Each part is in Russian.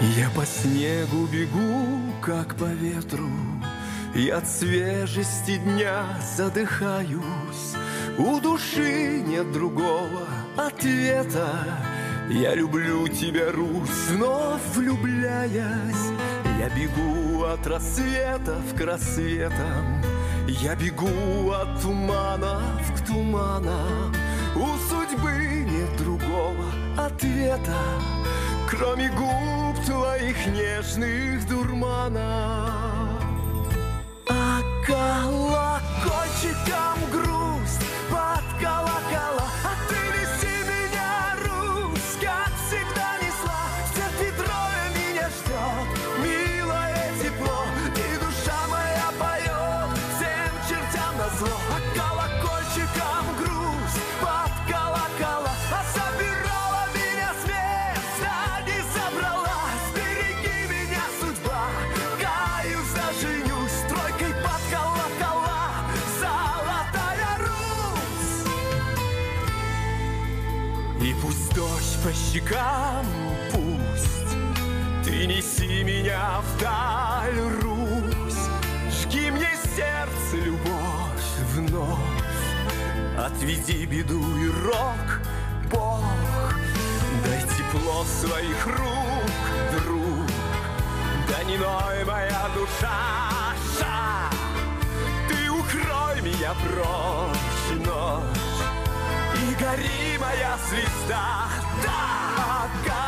Я по снегу бегу, как по ветру, И от свежести дня задыхаюсь. У души нет другого ответа. Я люблю тебя, Русь, вновь влюбляясь. Я бегу от рассветов к рассветам. Я бегу от туманов к туманам. У судьбы нет другого ответа, Кроме губ твоих нежных дурмана. А колокольчиком грусть под колокола, А ты неси меня, Русь, как всегда несла. Церкви трое меня ждет, милое тепло, И душа моя поет всем чертям на зло. А И пусть дождь по щекам, пусть Ты неси меня вдаль, Русь. Жги мне сердце, любовь, вновь. Отведи беду и рок, Бог. Дай тепло своих рук, друг. Да не ной моя душа, ша. Ты укрой меня и гори моя звезда, да, колокольчиком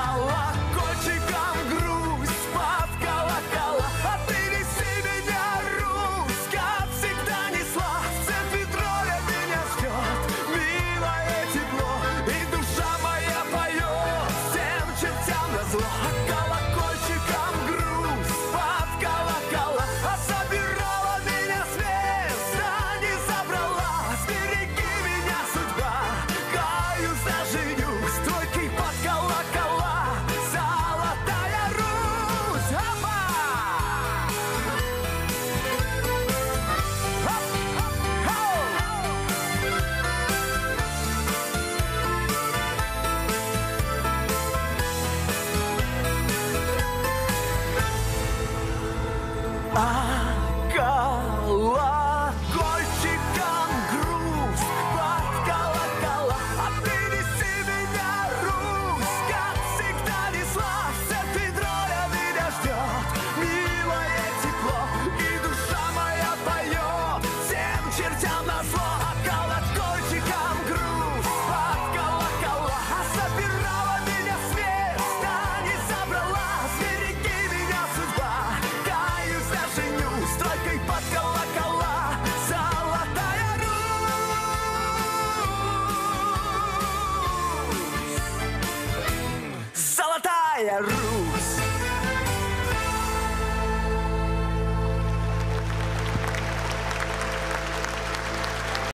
тройкой под